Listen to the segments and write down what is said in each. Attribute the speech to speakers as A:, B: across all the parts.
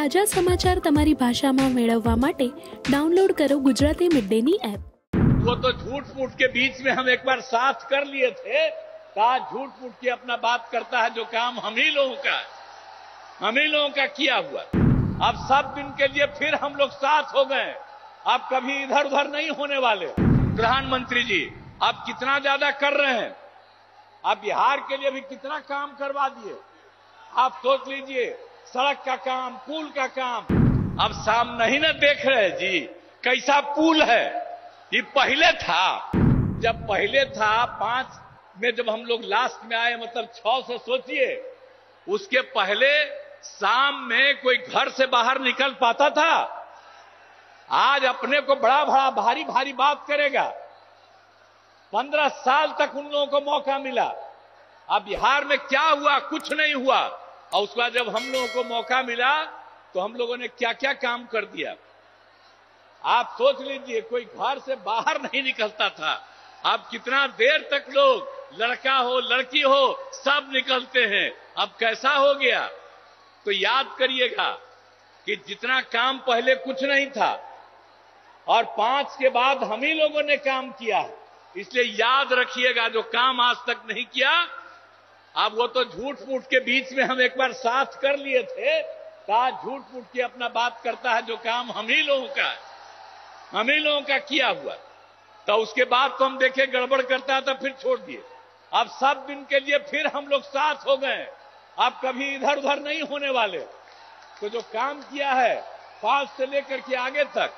A: તાજા સમાચાર તમારી ભાષામાં મેળવવા માટે ડાઉનલોડ કરો ગુજરાતી મિડ ડેની એપ
B: वो तो झूठ मूठ के बीच में हम एक बार साथ कर लिए थे कहा झूठ मूठ के अपना बात करता है जो काम हम ही लोगों का है हम ही लोगों का किया हुआ अब सब दिन के लिए फिर हम लोग साथ हो गए अब कभी इधर उधर नहीं होने वाले प्रधानमंत्री जी आप कितना ज्यादा कर रहे हैं आप बिहार के लिए भी कितना काम करवा दिए आप सोच लीजिए सड़क का काम, पुल का काम। अब शाम नहीं ना देख रहे, जी। कैसा पुल है? ये पहले था। जब पहले था, पाँच में जब हम लोग लास्ट में आए मतलब छह से सोचिए, उसके पहले शाम में कोई घर से बाहर निकल पाता था। आज अपने को बड़ा बड़ा भारी भारी बात करेगा। पंद्रह साल तक उन लोगों को मौका मिला। अब बिहार में क्या हुआ, कुछ नहीं हुआ। और उसके बाद जब हम लोगों को मौका मिला तो हम लोगों ने क्या क्या काम कर दिया। आप सोच लीजिए, कोई घर से बाहर नहीं निकलता था। अब कितना देर तक लोग लड़का हो, लड़की हो, सब निकलते हैं। अब कैसा हो गया? तो याद करिएगा कि जितना काम पहले कुछ नहीं था, और पाँच के बाद हम ही लोगों ने काम किया। है इसलिए याद रखिएगा, जो काम आज तक नहीं किया अब वो तो झूठ मूठ के बीच में हम एक बार साथ कर लिए थे कहा झूठ फूट के अपना बात करता है जो काम हम ही लोगों का है। हम ही लोगों का किया हुआ तो उसके बाद तो हम देखे, गड़बड़ करता है तो फिर छोड़ दिए। अब सब दिन के लिए फिर हम लोग साथ हो गए। अब कभी इधर उधर नहीं होने वाले। तो जो काम किया है पाँच से लेकर के आगे तक,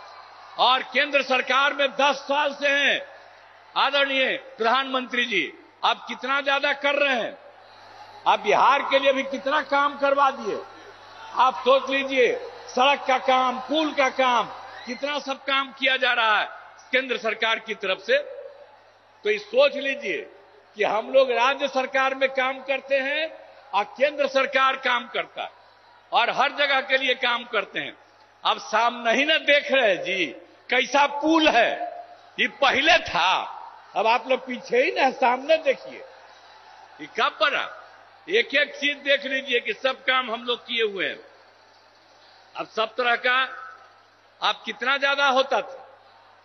B: और केंद्र सरकार में दस साल से हैं। आदरणीय प्रधानमंत्री जी, आप कितना ज़्यादा कर रहे हैं? आप बिहार के लिए भी कितना काम करवा दिए। आप सोच लीजिए, सड़क का काम, पुल का काम, कितना सब काम किया जा रहा है केंद्र सरकार की तरफ़ से। तो ये सोच लीजिए कि हम लोग राज्य सरकार में काम करते हैं और केंद्र सरकार काम करता है और हर जगह के लिए काम करते हैं। अब शाम नहीं ना देख रहे जी, कैसा पुल है। ये पहले था, अब आप लोग पीछे ही ना सामने देखिए। ये कब बना? एक एक चीज़ देख लीजिए कि सब काम हम लोग किए हुए हैं। अब सब तरह का अब कितना ज़्यादा होता था।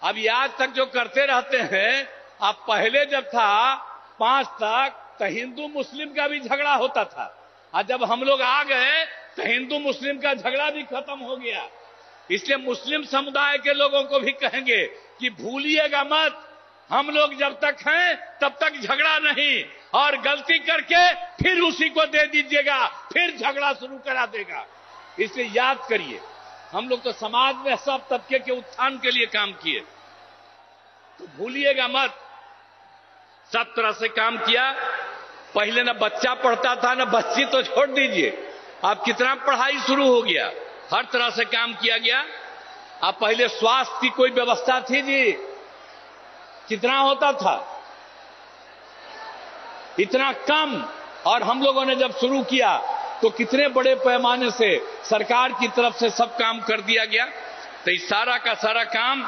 B: अब ये आज तक जो करते रहते हैं, अब पहले जब था, पाँच तक तो हिंदू मुस्लिम का भी झगड़ा होता था। और जब हम लोग आ गए तो हिंदू मुस्लिम का झगड़ा भी खत्म हो गया। इसलिए मुस्लिम समुदाय के लोगों को भी कहेंगे कि भूलिएगा मत। हम लोग जब तक हैं, तब तक झगड़ा नहीं। और गलती करके फिर उसी को दे दीजिएगा, फिर झगड़ा शुरू करा देगा। इसलिए याद करिए, हम लोग तो समाज में सब तबके के उत्थान के लिए काम किए। तो भूलिएगा मत, सब तरह से काम किया, पहले ना बच्चा पढ़ता था, ना बच्ची तो छोड़ दीजिए। अब कितना पढ़ाई शुरू हो गया, हर तरह से काम किया गया। अब पहले स्वास्थ्य की कोई व्यवस्था थी जी, कितना होता था? इतना कम और हम लोगों ने जब शुरू किया तो कितने बड़े पैमाने से सरकार की तरफ से सब काम कर दिया गया तो इस सारा का सारा काम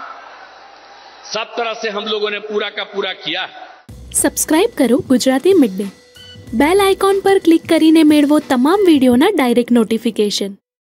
B: सब तरह से हम लोगों ने पूरा का पूरा किया है
A: સબસ્ક્રાઇબ કરો Gujarati mid day bell icon પર ક્લિક કરીને મેળવો તમામ વિડીયોના ડાયરેક્ટ નોટિફિકેશન